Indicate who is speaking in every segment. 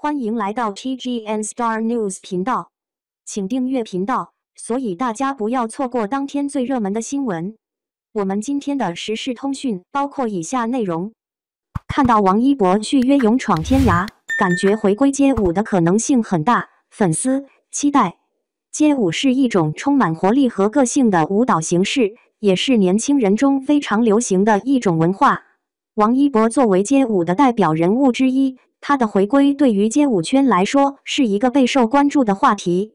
Speaker 1: 欢迎来到 TGN Star News 频道，请订阅频道，所以大家不要错过当天最热门的新闻。我们今天的时事通讯包括以下内容：看到王一博续约勇闯天涯，感觉回归街舞的可能性很大，粉丝期待。街舞是一种充满活力和个性的舞蹈形式，也是年轻人中非常流行的一种文化。王一博作为街舞的代表人物之一，他的回归对于街舞圈来说是一个备受关注的话题。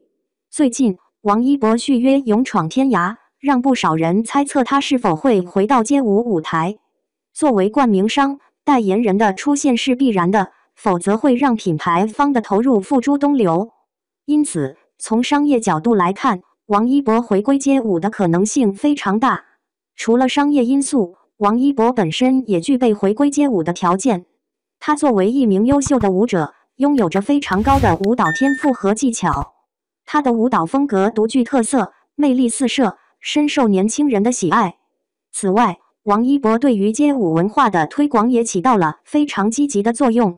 Speaker 1: 最近，王一博续约勇闯天涯，让不少人猜测他是否会回到街舞舞台。作为冠名商，代言人的出现是必然的，否则会让品牌方的投入付诸东流。因此，从商业角度来看，王一博回归街舞的可能性非常大。除了商业因素，王一博本身也具备回归街舞的条件。他作为一名优秀的舞者，拥有着非常高的舞蹈天赋和技巧。他的舞蹈风格独具特色，魅力四射，深受年轻人的喜爱。此外，王一博对于街舞文化的推广也起到了非常积极的作用。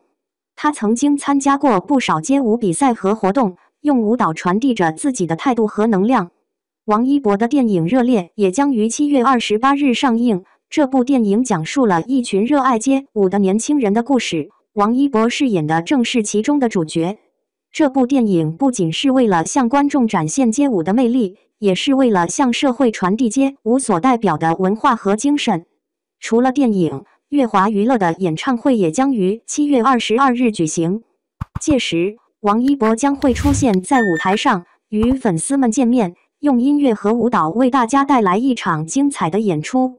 Speaker 1: 他曾经参加过不少街舞比赛和活动，用舞蹈传递着自己的态度和能量。王一博的电影《热烈》也将于七月二十八日上映。这部电影讲述了一群热爱街舞的年轻人的故事，王一博饰演的正是其中的主角。这部电影不仅是为了向观众展现街舞的魅力，也是为了向社会传递街舞所代表的文化和精神。除了电影，乐华娱乐的演唱会也将于七月二十二日举行，届时王一博将会出现在舞台上，与粉丝们见面，用音乐和舞蹈为大家带来一场精彩的演出。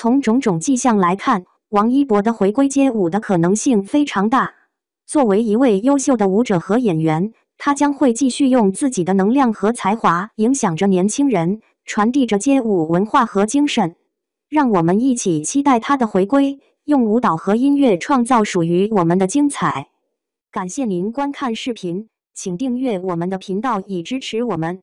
Speaker 1: 从种种迹象来看，王一博的回归街舞的可能性非常大。作为一位优秀的舞者和演员，他将会继续用自己的能量和才华，影响着年轻人，传递着街舞文化和精神。让我们一起期待他的回归，用舞蹈和音乐创造属于我们的精彩。感谢您观看视频，请订阅我们的频道以支持我们。